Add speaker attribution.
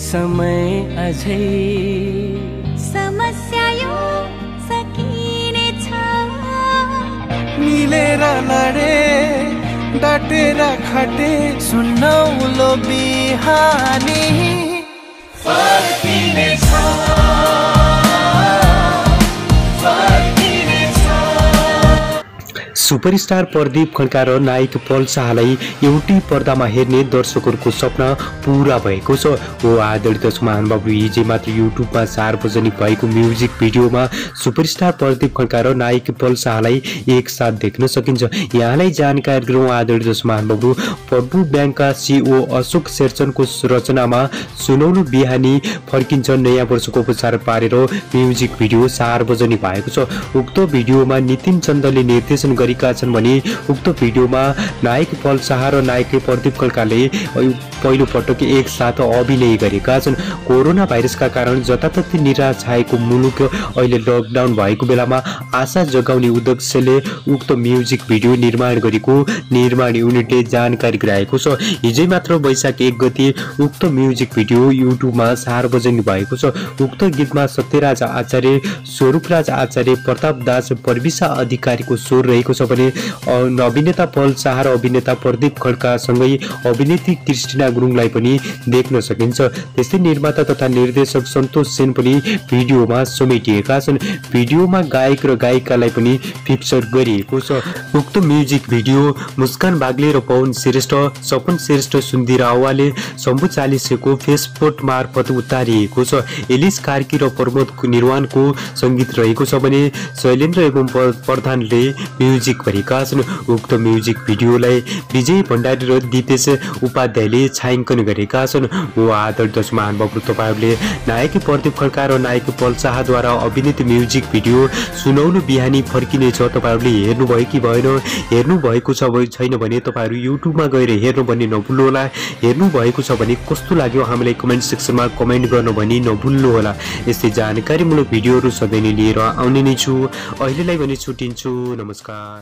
Speaker 1: समय अझै।
Speaker 2: समस्या यो सकिनेछ
Speaker 1: मिलेर लडे डटेर खटे सुन्न उलो बिहानी।
Speaker 3: सुपरस्टार प्रदीप खड्का र नायक पल शाहलाई एउटै पर्दामा हेर्ने दर्शकहरूको सपना पुरा भएको छ। हो आदरणीय महानुभावहरू हिजै मात्र युट्युबमा सार्वजनिक भएको म्युजिक भिडियोमा सुपरस्टार प्रदीप खड्का र नायक पल शाहलाई एकसाथ देख्न सकिन्छ। यहाँलाई जानकारी गरौँ आदरणीय महानुभावहरू पड्डु ब्याङ्कका सिओ अशोक शेरचनको रचनामा सुनौलो बिहानी फर्किन्छ। नयाँ वर्षको उपचार पारेर म्युजिक भिडियो सार्वजनिक भएको छ। उक्त भिडियोमा नितिन चन्दले निर्देशन गरेका छन् भने उक्त भिडियोमा नायक पल शाह र नायक प्रदीप खड्काले पहिलो पटक एकसाथ अभिनय गरेका छन्। कोरोना भाइरसका कारण जताततै निराश छाएको मुलुक अहिले लकडाउन भएको बेलामा आशा जगाउने उद्देश्यले उक्त म्युजिक भिडियो निर्माण गरेको निर्माण युनिटले जानकारी गराएको छ। हिजै मात्र वैशाख एक गति उक्त म्युजिक भिडियो युट्युबमा सार्वजनिक भएको छ। उक्त गीतमा सत्यराज आचार्य स्वरूपराज आचार्य प्रताप दास पर्विसा अधिकारीको स्वर रहेको छ। भने अ, अभिनेता पल शाह र अभिनेता प्रदीप खड्कासँगै अभिनेत्री क्रिस्टिना गुरुङलाई पनि देख्न सकिन्छ। त्यस्तै निर्माता तथा निर्देशक सन्तोष सेन पनि भिडियोमा समेटिएका छन्। भिडियोमा गायक र गायिकालाई पनि फिक्चर गरिएको छ। उक्त म्युजिक भिडियो मुस्कान बाग्ले र पवन श्रेष्ठ सपन श्रेष्ठ सुन्दी रावाले शम्भु चालिसेको फेसबुक मार्फत उतारिएको छ। एलिस कार्की र प्रमोद निर्वाणको सङ्गीत रहेको छ भने शैलेन्द्र एवं प्रधानले म्युजिक गरेका छन् उक्त म्युजिक भिडियोलाई विजय भण्डारी र दिपेश उपाध्यायले छायाङ्कन गरेका छन्। हो आदर दश महानुभावहरू तपाईँहरूले नायक प्रदीप खड्का र नायक पल शाहद्वारा अभिनीत म्युजिक भिडियो सुनौलो बिहानी फर्किनेछ तपाईँहरूले हेर्नुभयो कि भएन? हेर्नु भएको छ भने छैन भने तपाईँहरू युट्युबमा गएर हेर्नु भन्ने नभुल्नु होला। हेर्नु भएको छ भने कस्तो लाग्यो हामीलाई कमेन्ट सेक्सनमा कमेन्ट गर्नु भनी नभुल्नु होला। यस्तै जानकारीमूलक भिडियोहरू सधैँ नै लिएर आउने नै छु। अहिलेलाई भने छुट्टिन्छु। नमस्कार।